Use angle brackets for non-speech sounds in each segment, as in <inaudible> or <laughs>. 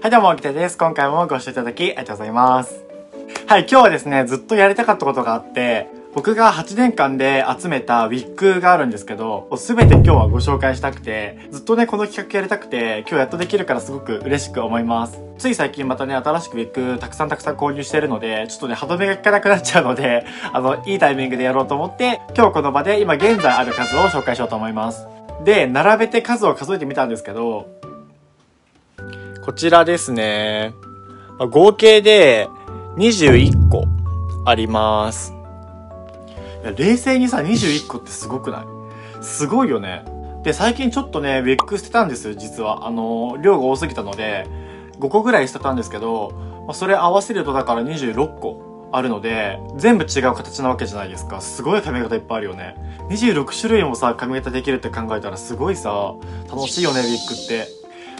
はい、どうも、きてです。今回もご視聴いただきありがとうございます。はい、今日はですね、ずっとやりたかったことがあって、僕が8年間で集めたウィッグがあるんですけど、すべて今日はご紹介したくて、ずっとね、この企画やりたくて、今日やっとできるからすごく嬉しく思います。つい最近またね、新しくウィッグたくさんたくさん購入してるので、ちょっとね、歯止めが効かなくなっちゃうので、<laughs> あの、いいタイミングでやろうと思って、今日この場で今現在ある数を紹介しようと思います。で、並べて数を数えてみたんですけど、こちらですね。合計で21個あります。いや冷静にさ、21個ってすごくない？すごいよね。で、最近ちょっとね、ウィッグ捨てたんですよ、実は。あの、量が多すぎたので、5個ぐらい捨てたんですけど、まあ、それ合わせるとだから26個あるので、全部違う形なわけじゃないですか。すごい髪型いっぱいあるよね。26種類もさ、髪型できるって考えたらすごいさ、楽しいよね、ウィッグって。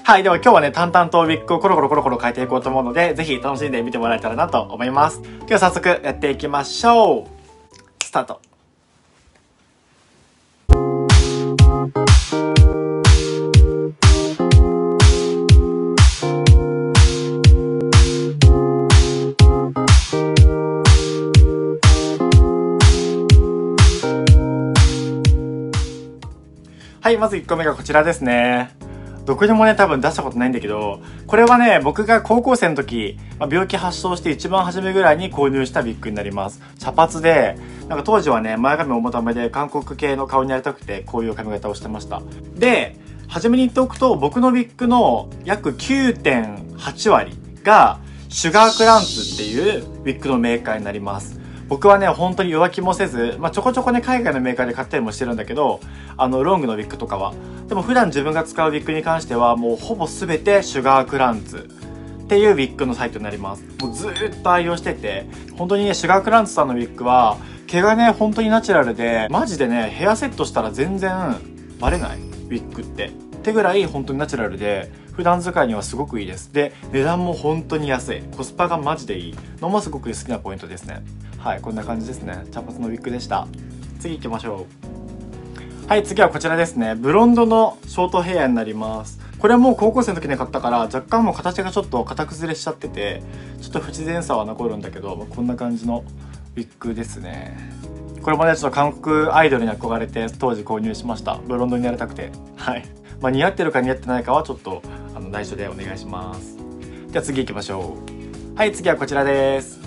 はい。では今日はね、淡々とウィッグをコロコロコロコロ変えていこうと思うので、ぜひ楽しんで見てもらえたらなと思います。今日早速やっていきましょう。スタート。はい、まず1個目がこちらですね。どこにもね、多分出したことないんだけど、これはね、僕が高校生の時、まあ、病気発症して一番初めぐらいに購入したビッグになります。茶髪で、なんか当時はね、前髪重ためで韓国系の顔になりたくて、こういう髪型をしてました。で、初めに言っておくと、僕のビッグの約9.8割が、シュガークランツっていうウィッグのメーカーになります。僕はね、本当に弱気もせず、まあ、ちょこちょこね、海外のメーカーで買ったりもしてるんだけど、あの、ロングのウィッグとかは。でも普段自分が使うウィッグに関しては、もうほぼ全てシュガークランツっていうウィッグのサイトになります。もうずっと愛用してて、本当にね、シュガークランツさんのウィッグは、毛がね、本当にナチュラルで、マジでね、ヘアセットしたら全然バレない。ウィッグって。ってぐらい本当にナチュラルで、普段使いにはすごくいいです。で、値段も本当に安い。コスパがマジでいいのもすごく好きなポイントですね。はい、こんな感じですね。茶髪のウィッグでした。次行きましょう。はい、次はこちらですね。ブロンドのショートヘアになります。これはもう高校生の時に買ったから、若干もう形がちょっと型崩れしちゃってて、ちょっと不自然さは残るんだけど、まあこんな感じのウィッグですね。これもね、ちょっと韓国アイドルに憧れて当時購入しました。ブロンドになりたくて。はい。まあ似合ってるか似合ってないかはちょっと、あの、内緒でお願いします。では次行きましょう。はい、次はこちらです。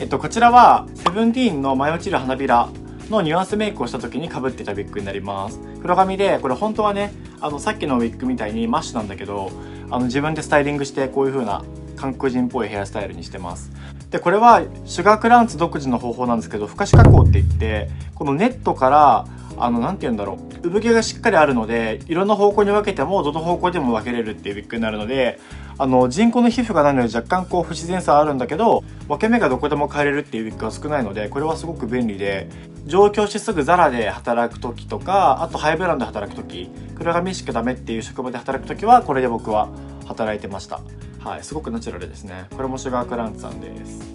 えっと、こちらは、セブンティーンの舞い落ちる花びらのニュアンスメイクをした時に被ってたウィッグになります。黒髪で、これ本当はね、あの、さっきのウィッグみたいにマッシュなんだけど、あの、自分でスタイリングしてこういう風な韓国人っぽいヘアスタイルにしてます。で、これはシュガークランツ独自の方法なんですけど、ふかし加工って言って、このネットから、あの、なんて言うんだろう。産毛がしっかりあるので、いろんな方向に分けても、どの方向でも分けれるっていうウィッグになるので、あの、人工の皮膚がないので若干こう不自然さあるんだけど、分け目がどこでも変えれるっていうウィッグが少ないので、これはすごく便利で、上京してすぐザラで働く時とか、あとハイブランドで働く時、黒髪しかダメっていう職場で働く時は、これで僕は働いてました。はい、すごくナチュラルですね。これもシュガークランツさんです。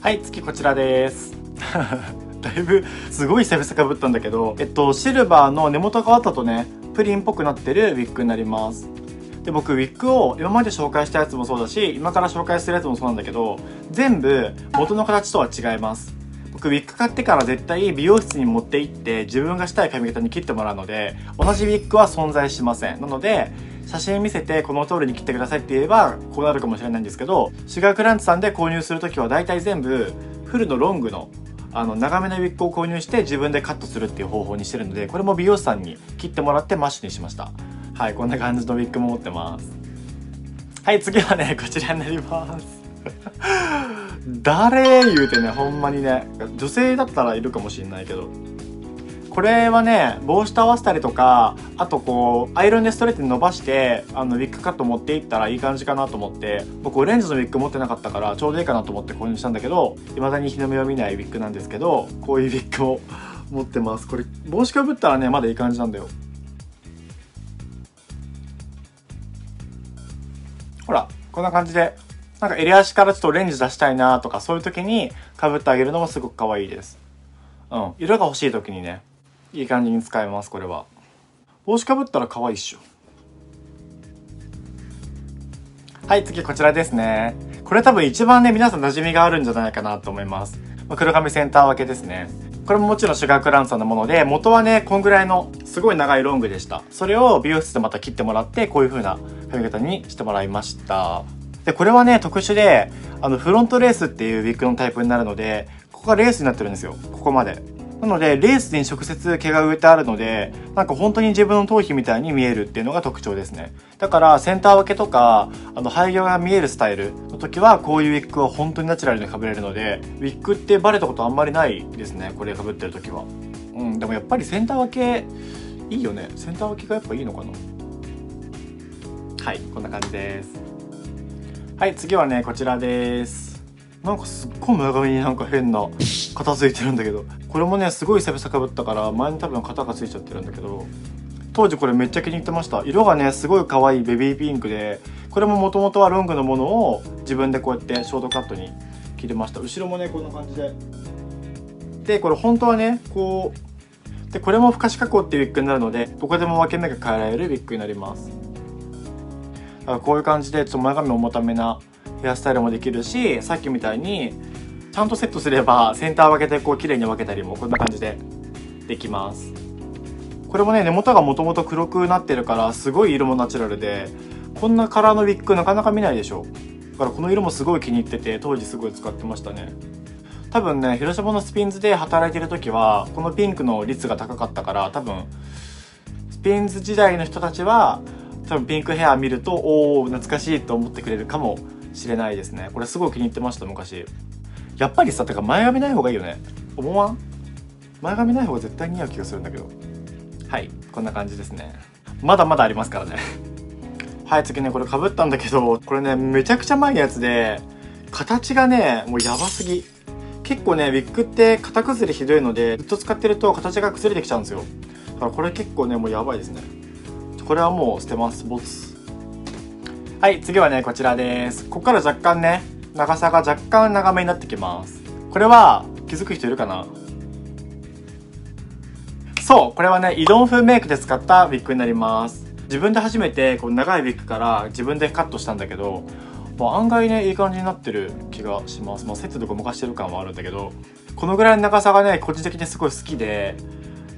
はい、次こちらです。<laughs> だいぶすごい久々かぶったんだけど、えっと、シルバーの根元があったとね、プリンっぽくなってるウィッグになります。で、僕、ウィッグを今まで紹介したやつもそうだし、今から紹介するやつもそうなんだけど、全部元の形とは違います。僕、ウィッグ買ってから絶対美容室に持って行って自分がしたい髪型に切ってもらうので、同じウィッグは存在しません。なので、写真見せてこの通りに切ってくださいって言えばこうなるかもしれないんですけどシュガークランチさんで購入するときは大体全部フルのロングのあの長めのウィッグを購入して自分でカットするっていう方法にしてるのでこれも美容師さんに切ってもらってマッシュにしましたはいこんな感じのウィッグも持ってます。はい次はねこちらになります。誰言うてねほんまにね。女性だったらいるかもしれないけど。これはね帽子と合わせたりとかあとこうアイロンでストレートに伸ばしてあのウィッグカット持っていったらいい感じかなと思って僕オレンジのウィッグ持ってなかったからちょうどいいかなと思って購入したんだけど未だに日の目を見ないウィッグなんですけどこういうウィッグを持ってます。これ帽子かぶったらねまだいい感じなんだよ。こんな感じでなんか襟足からちょっとオレンジ出したいなとかそういう時にかぶってあげるのもすごく可愛いですうん色が欲しい時にねいい感じに使えますこれは帽子かぶったら可愛いっしょはい、次こちらですね。これ多分一番ね、皆さん馴染みがあるんじゃないかなと思います。まあ、黒髪センター分けですね。これももちろんシュガークランさんのもので、元はね、こんぐらいのすごい長いロングでした。それを美容室でまた切ってもらって、こういう風な髪型にしてもらいました。で、これはね、特殊で、あの、フロントレースっていうウィッグのタイプになるので、ここがレースになってるんですよ。ここまで。なので、レースに直接毛が植えてあるので、なんか本当に自分の頭皮みたいに見えるっていうのが特徴ですね。だから、センター分けとか、あの、生え際が見えるスタイルの時は、こういうウィッグは本当にナチュラルに被れるので、ウィッグってバレたことあんまりないですね。これ被ってる時は。うん、でもやっぱりセンター分け、いいよね。センター分けがやっぱいいのかなはい、こんな感じです。はい、次はね、こちらです。なんかすっごい前髪になんか変な片付いてるんだけど。これもねすごい久々かぶったから前に多分型がついちゃってるんだけど。当時これめっちゃ気に入ってました。色がねすごい可愛いベビーピンクでこれももともとはロングのものを自分でこうやってショートカットに切りました。後ろもねこんな感じで。でこれ本当はねこうでこれも不可視加工っていうウィッグになるのでどこでも分け目が変えられるウィッグになります。だからこういう感じでちょっと前髪重ためなヘアスタイルもできるしさっきみたいにちゃんとセットすればセンター分けてこう綺麗に分けたりもこんな感じでできます。これもね根元がもともと黒くなってるからすごい色もナチュラルでこんなカラーのウィッグなかなか見ないでしょだからこの色もすごい気に入ってて当時すごい使ってましたね。多分ね広島のスピンズで働いてる時はこのピンクの率が高かったから多分スピンズ時代の人たちは多分ピンクヘア見るとおお懐かしいと思ってくれるかもしれないですね。これすごい気に入ってました昔。やっぱりさてか前髪ない方がいいよね。思わん？前髪ない方が絶対似合う気がするんだけど。はいこんな感じですね。まだまだありますからね。<laughs> はい次ねこれかぶったんだけどこれねめちゃくちゃ前のやつで形がねもうやばすぎ。結構ねウィッグって型崩れひどいのでずっと使ってると形が崩れてきちゃうんですよ。だからこれ結構ねもうやばいですね。これはもう捨てますボツ。はい、次はね、こちらです。ここから若干ね、長さが若干長めになってきます。これは、気づく人いるかな？そう、これはね、移動風メイクで使ったウィッグになります。自分で初めてこう長いウィッグから自分でカットしたんだけど、もう案外ね、いい感じになってる気がします。まあ、セットでごまかしてる感はあるんだけど、このぐらいの長さがね、個人的にすごい好きで、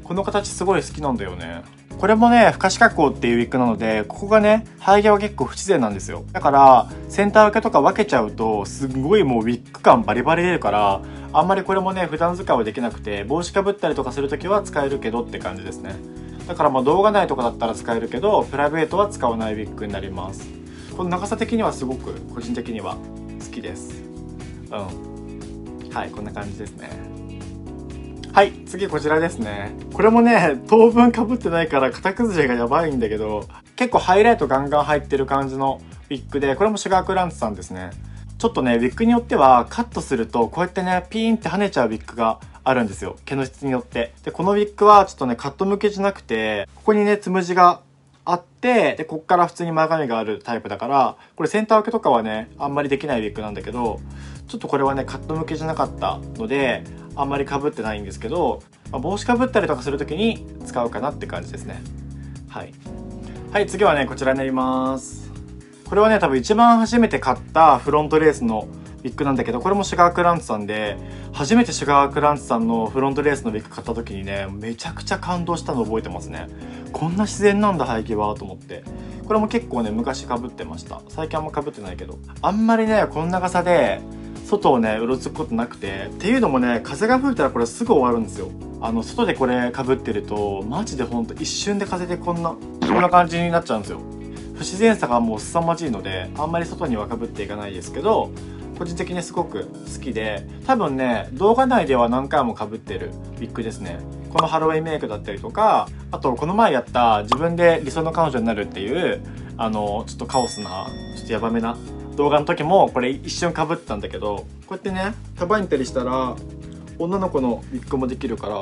この形すごい好きなんだよね。これもね、不可視加工っていうウィッグなので、ここがね、生え際は結構不自然なんですよ。だから、センター分けとか分けちゃうと、すんごいもうウィッグ感バリバリ出るから、あんまりこれもね、普段使いはできなくて、帽子かぶったりとかするときは使えるけどって感じですね。だからまあ動画内とかだったら使えるけど、プライベートは使わないウィッグになります。この長さ的にはすごく個人的には好きです。うん。はい、こんな感じですね。はい、次こちらですね。これもね、当分被ってないから型崩れがやばいんだけど、結構ハイライトガンガン入ってる感じのウィッグで、これもシュガークランツさんですね。ちょっとね、ウィッグによってはカットするとこうやってね、ピーンって跳ねちゃうウィッグがあるんですよ。毛の質によって。で、このウィッグはちょっとね、カット向けじゃなくて、ここにね、つむじがあって、で、こっから普通に前髪があるタイプだから、これセンター分けとかはね、あんまりできないウィッグなんだけど、ちょっとこれはね、カット向けじゃなかったので、あんまりかぶってないんですけど、まあ、帽子かぶったりとかする時に使うかなって感じですね。はい。はい次はねこちらになります。これはね多分一番初めて買ったフロントレースのウィッグなんだけどこれもシュガークランツさんで初めてシュガークランツさんのフロントレースのウィッグ買った時にねめちゃくちゃ感動したの覚えてますね。こんな自然なんだ背景はと思って。これも結構ね昔かぶってました。最近あんまかぶってないけど。あんまりねこの長さで外をねうろつくことなくてっていうのもね風が吹いたらこれすぐ終わるんですよ。あの外でこれかぶってるとマジでほんと一瞬で風でこんなこんな感じになっちゃうんですよ。不自然さがもう凄まじいのであんまり外にはかぶっていかないですけど個人的にすごく好きで多分ね動画内では何回もかぶってるウィッグですね。このハロウィンメイクだったりとかあとこの前やった自分で理想の彼女になるっていうあのちょっとカオスなちょっとヤバめな動画の時もこれ一瞬かぶってたんだけどこうやってね束ねたりしたら女の子のウィッグもできるから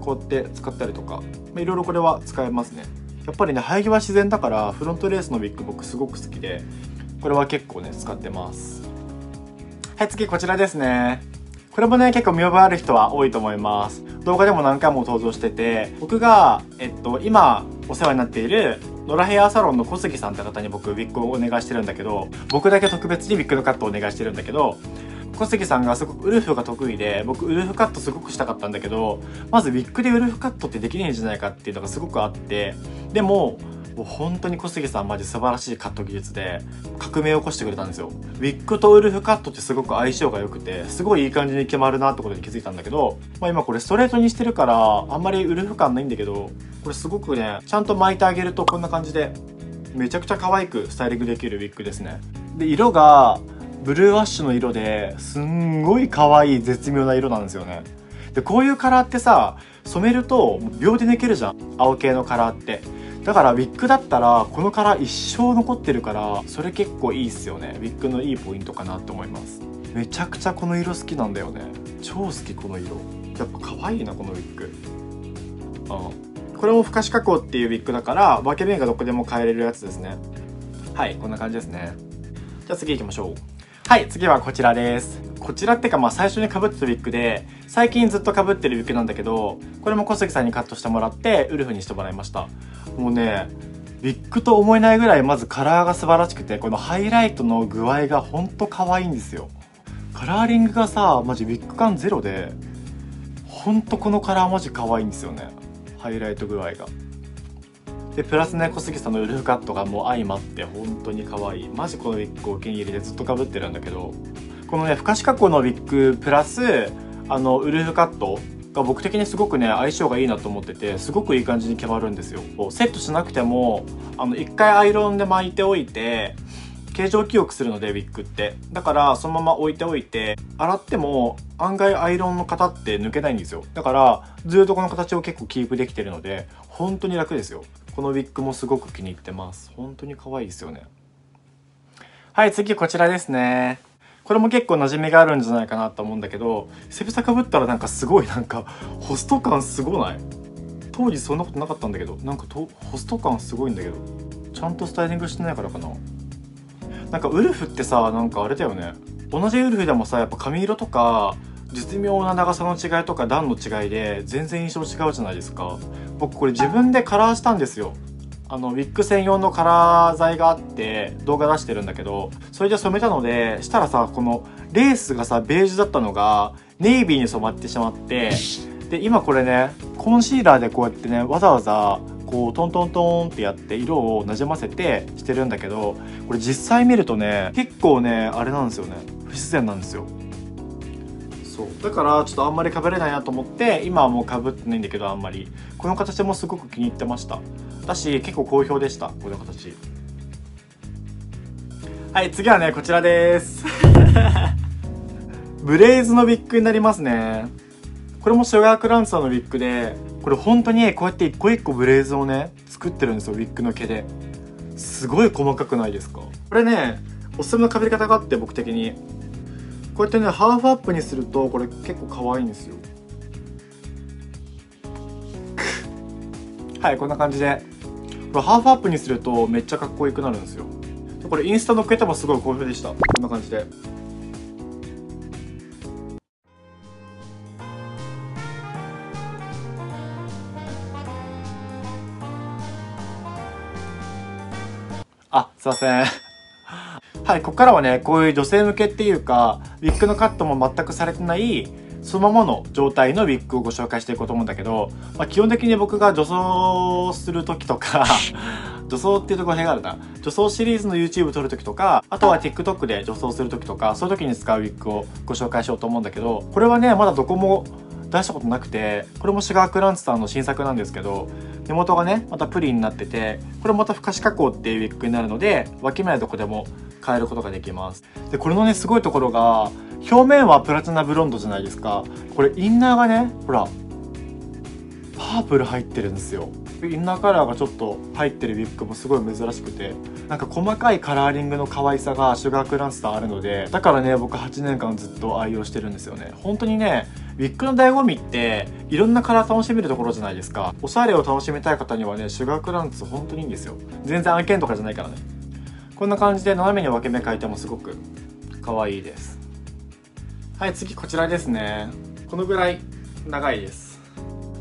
こうやって使ったりとかいろいろこれは使えますね。やっぱりね生え際自然だからフロントレースのウィッグ僕すごく好きでこれは結構ね使ってます。はい次こちらですね。これもね結構見覚えある人は多いと思います。動画でも何回も登場してて僕が、えっと、今お世話になっている野良ヘアサロンの小杉さんって方に僕ウィッグをお願いしてるんだけど僕だけ特別にウィッグのカットをお願いしてるんだけど小杉さんがすごくウルフが得意で僕ウルフカットすごくしたかったんだけどまずウィッグでウルフカットってできないんじゃないかっていうのがすごくあってでももう本当に小杉さんマジ素晴らしいカット技術で革命を起こしてくれたんですよ。ウィッグとウルフカットってすごく相性が良くてすごいいい感じに決まるなってことに気づいたんだけど、まあ、今これストレートにしてるからあんまりウルフ感ないんだけどこれすごくねちゃんと巻いてあげるとこんな感じでめちゃくちゃ可愛くスタイリングできるウィッグですね。で色がブルーアッシュの色ですんごい可愛い絶妙な色なんですよね。でこういうカラーってさ染めると秒で抜けるじゃん。青系のカラーって。だからウィッグだったらこのカラー一生残ってるからそれ結構いいっすよね。ウィッグのいいポイントかなって思います。めちゃくちゃこの色好きなんだよね。超好きこの色。やっぱ可愛いなこのウィッグうんこれも不可視加工っていうウィッグだから分け目がどこでも変えれるやつですね。はいこんな感じですね。じゃあ次行きましょう。はい次はこちらです。こちらってかまあ最初に被ってたウィッグで最近ずっと被ってるウィッグなんだけどこれも小杉さんにカットしてもらってウルフにしてもらいました。もうねウィッグと思えないぐらいまずカラーが素晴らしくてこのハイライトの具合がほんと可愛いんですよ。カラーリングがさマジウィッグ感ゼロでほんとこのカラーマジ可愛いんですよね。ハイライト具合が。でプラスね小杉さんのウルフカットがもう相まって本当に可愛い。マジこのウィッグお気に入りでずっとかぶってるんだけど。このね不可視加工のウィッグプラスあのウルフカットが僕的にすごくね相性がいいなと思っててすごくいい感じに決まるんですよ。セットしなくてもあの一回アイロンで巻いておいて形状記憶するのでウィッグって。だからそのまま置いておいて洗っても案外アイロンの型って抜けないんですよ。だからずっとこの形を結構キープできてるので本当に楽ですよ。このウィッグもすごく気に入ってます。本当に可愛いですよね。はい次こちらですね。これも結構馴染みがあるんじゃないかなと思うんだけど久々かぶったらなんかすごいなんかホスト感すごない？当時そんなことなかったんだけどなんかホスト感すごいんだけどちゃんとスタイリングしてないからかな。なんかウルフってさなんかあれだよね。同じウルフでもさやっぱ髪色とか絶妙な長さの違いとか段の違いで全然印象違うじゃないですか。僕これ自分でカラーしたんですよ。あのウィッグ専用のカラー剤があって動画出してるんだけどそれで染めたのでしたらさこのレースがさベージュだったのがネイビーに染まってしまってで今これねコンシーラーでこうやってねわざわざこうトントントンってやって色をなじませてしてるんだけどこれ実際見るとね結構ねあれなんですよね。不自然なんですよ。そう。だからちょっとあんまり被れないなと思って今はもう被ってないんだけどあんまり。この形もすごく気に入ってました。だし結構好評でした。この形。はい次はねこちらです。<laughs> ブレイズのウィッグになりますね。これもシュガークランツァーのウィッグでこれ本当にこうやって一個一個ブレイズをね作ってるんですよウィッグの毛で。すごい細かくないですか？これねおすすめのかぶり方があって僕的に。こうやってねハーフアップにするとこれ結構可愛いんですよ。<laughs> はいこんな感じで。これハーフアップにするとめっちゃかっこよくなるんですよ。これインスタのっけてもすごい好評でした。こんな感じで。あすいません。はいここからはねこういう女性向けっていうかウィッグのカットも全くされてないそのままの状態のウィッグをご紹介していこうと思うんだけど、まあ、基本的に僕が女装する時とか <laughs> 女装っていうところがあるな。女装シリーズの YouTube 撮る時とかあとは TikTok で女装する時とかそういう時に使うウィッグをご紹介しようと思うんだけどこれはねまだどこも出したことなくてこれもシュガークランツさんの新作なんですけど根元がねまたプリンになっててこれまた不可視加工っていうウィッグになるので分け目はどこでも変えることができます。でこれのねすごいところが表面はプラチナブロンドじゃないですか。これインナーがねほらパープル入ってるんですよ。インナーカラーがちょっと入ってるウィッグもすごい珍しくてなんか細かいカラーリングの可愛さがシュガークランスターあるのでだからね僕8年間ずっと愛用してるんですよね。本当にねウィッグの醍醐味っていろんなカラー楽しめるところじゃないですか。おしゃれを楽しみたい方にはねシュガークランツ本当にいいんですよ。全然案件とかじゃないからね。こんな感じで斜めに分け目描いてもすごく可愛いです。はい次こちらですね。このぐらい長いです。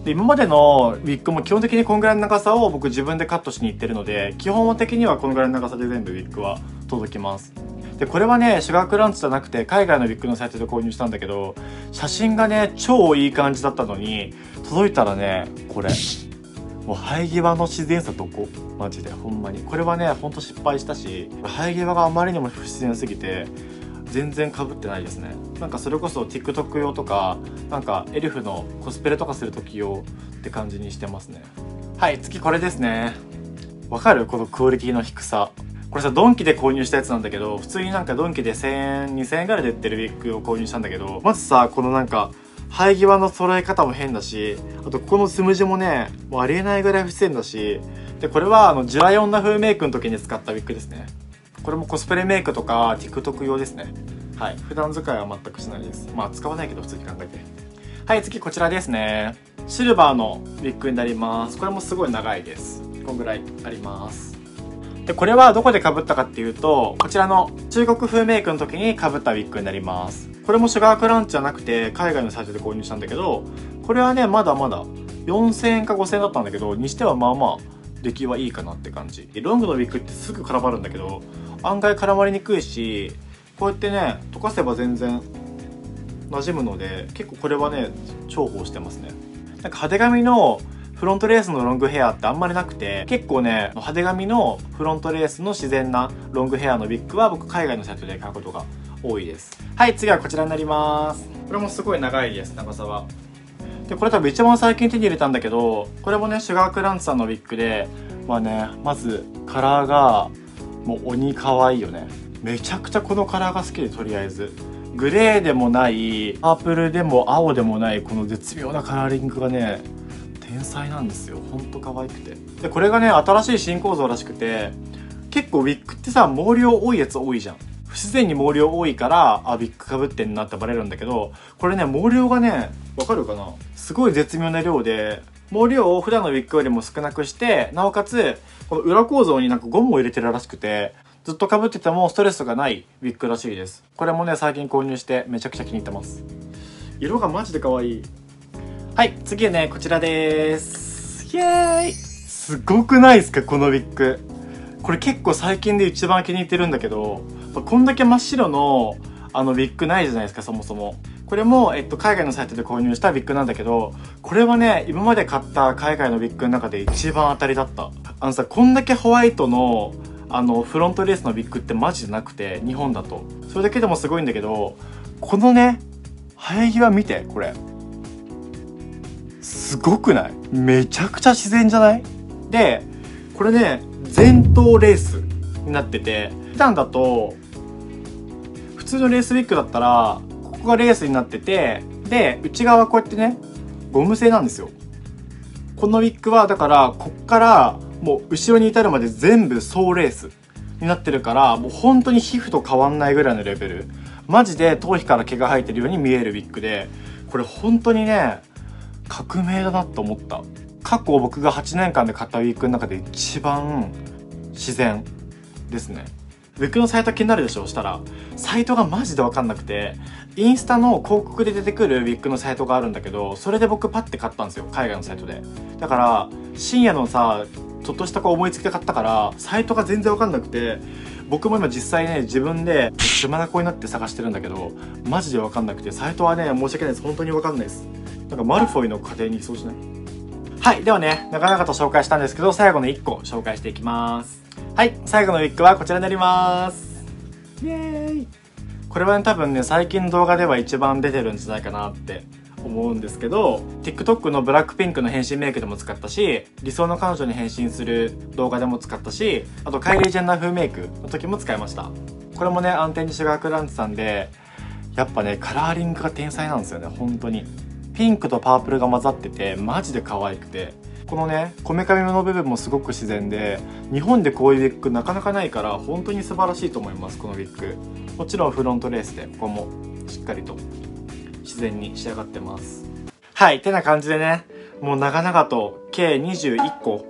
で今までのウィッグも基本的にこんぐらいの長さを僕自分でカットしに行ってるので基本的にはこのぐらいの長さで全部ウィッグは届きます。でこれはねシュガークランチじゃなくて海外のウィッグのサイトで購入したんだけど写真がね超いい感じだったのに届いたらねこれ。もう生え際の自然さどこ。マジでほんまに。これはねほんと失敗したし生え際があまりにも不自然すぎて全然かぶってないですね。なんかそれこそ TikTok 用とかなんかエルフのコスプレとかする時用って感じにしてますね。はい次これですね。わかる？このクオリティの低さ。これさドンキで購入したやつなんだけど普通になんかドンキで1000円2000円ぐらいで売ってるウィッグを購入したんだけどまずさこのなんか生え際の揃え方も変だしあとここのスムジもねもうありえないぐらい不自然だしでこれはあのジュライオンナ風メイクの時に使ったウィッグですね。これもコスプレメイクとか TikTok 用ですね。はい。普段使いは全くしないです。まあ使わないけど普通に考えて。はい次こちらですね。シルバーのウィッグになります。これもすごい長いです。こんぐらいあります。でこれはどこで被ったかっていうとこちらの中国風メイクの時に被ったウィッグになります。これもシュガークランチじゃなくて海外のサイトで購入したんだけどこれはねまだまだ4000円か5000円だったんだけどにしてはまあまあ出来はいいかなって感じ。ロングのウィッグってすぐ絡まるんだけど案外絡まりにくいしこうやってね溶かせば全然馴染むので結構これはね重宝してますね。なんか派手髪のフロントレースのロングヘアってあんまりなくて結構ね派手髪のフロントレースの自然なロングヘアのウィッグは僕海外のサイトで買うことが多いです。はい次はこちらになります。これもすごい長いです長さは。でこれ多分一番最近手に入れたんだけどこれもねシュガークランツさんのウィッグでまあねまずカラーがもう鬼可愛いよね。めちゃくちゃこのカラーが好きでとりあえず。グレーでもないパープルでも青でもないこの絶妙なカラーリングがね天才なんですよ。ほんと可愛くて。でこれがね新しい新構造らしくて結構ウィッグってさ毛量多いやつ多いじゃん。不自然に毛量多いからあウィッグかぶってんなってバレるんだけどこれね毛量がねわかるかな？すごい絶妙な量で毛量を普段のウィッグよりも少なくしてなおかつこの裏構造になんかゴムを入れてるらしくてずっと被っててもストレスがないウィッグらしいです。これもね最近購入してめちゃくちゃ気に入ってます。色がマジで可愛い。はい次はねこちらですイエーイすごくないですかこのウィッグこれ結構最近で一番気に入ってるんだけどこんだけ真っ白のあのウィッグないじゃないですかそもそもこれも、えっと、海外のサイトで購入したウィッグなんだけど、これはね、今まで買った海外のウィッグの中で一番当たりだった。あのさ、こんだけホワイトの、あの、フロントレースのウィッグってマジでなくて、日本だと。それだけでもすごいんだけど、このね、生え際見て、これ。すごくない？めちゃくちゃ自然じゃない？で、これね、前頭レースになってて、普段だと、普通のレースウィッグだったら、ここがレースになってて、で、内側こうやってね、ゴム製なんですよ。このウィッグは、だから、こっから、もう後ろに至るまで全部総レースになってるから、もう本当に皮膚と変わんないぐらいのレベル。マジで頭皮から毛が生えてるように見えるウィッグで、これ本当にね、革命だなと思った。過去僕が8年間で買ったウィッグの中で一番自然ですね。ウィッグのサイト気になるでしょしたら、サイトがマジでわかんなくて、インスタの広告で出てくるウィッグのサイトがあるんだけど、それで僕パッて買ったんですよ。海外のサイトで。だから、深夜のさ、ちょっとしたこう思いつきで買ったから、サイトが全然わかんなくて、僕も今実際ね、自分で血眼になって探してるんだけど、マジでわかんなくて、サイトはね、申し訳ないです。本当にわかんないです。なんかマルフォイの家庭にいそうしない？はい。ではね、長々と紹介したんですけど、最後の1個紹介していきます。はい。最後のウィッグはこちらになります。イエーイこれはね、多分ね、最近動画では一番出てるんじゃないかなって思うんですけど、TikTok のブラックピンクの変身メイクでも使ったし、理想の彼女に変身する動画でも使ったし、あとカイリー・ジェンナー風メイクの時も使いました。これもね、安定にシュガークランチさんで、やっぱね、カラーリングが天才なんですよね、本当に。ピンクとパープルが混ざってて、マジで可愛くて。このね、こめかみの部分もすごく自然で、日本でこういうウィッグなかなかないから、本当に素晴らしいと思います、このウィッグ。もちろんフロントレースで、ここもしっかりと自然に仕上がってます。はい、てな感じでね、もう長々と計21個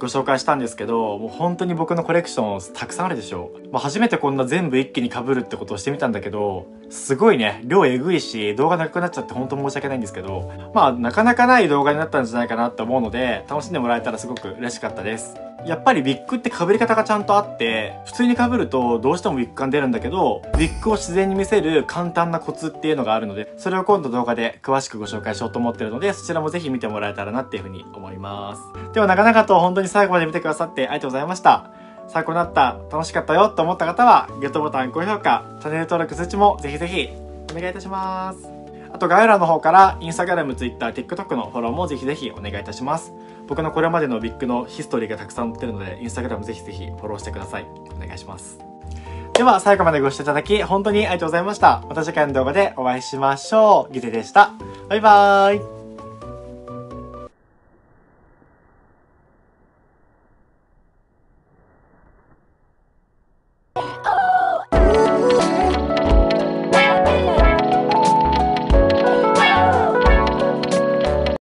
ご紹介したんですけど、もう本当に僕のコレクションたくさんあるでしょう。まあ、初めてこんな全部一気に被るってことをしてみたんだけど、すごいね、量えぐいし、動画長くなっちゃって本当申し訳ないんですけど、まあ、なかなかない動画になったんじゃないかなって思うので、楽しんでもらえたらすごく嬉しかったです。やっぱりウィッグって被り方がちゃんとあって、普通に被るとどうしてもウィッグ感出るんだけど、ウィッグを自然に見せる簡単なコツっていうのがあるので、それを今度動画で詳しくご紹介しようと思ってるので、そちらもぜひ見てもらえたらなっていうふうに思います。では長々と本当に最後まで見てくださってありがとうございました。参考になった、楽しかったよと思った方は、グッドボタン、高評価、チャンネル登録、通知もぜひぜひお願いいたします。あと概要欄の方から、インスタグラム、ツイッター、TikTok のフォローもぜひぜひお願いいたします。僕のこれまでのビッグのヒストリーがたくさん載ってるので、インスタグラムぜひぜひフォローしてください。お願いします。では、最後までご視聴いただき、本当にありがとうございました。また次回の動画でお会いしましょう。ギテでした。バイバーイ。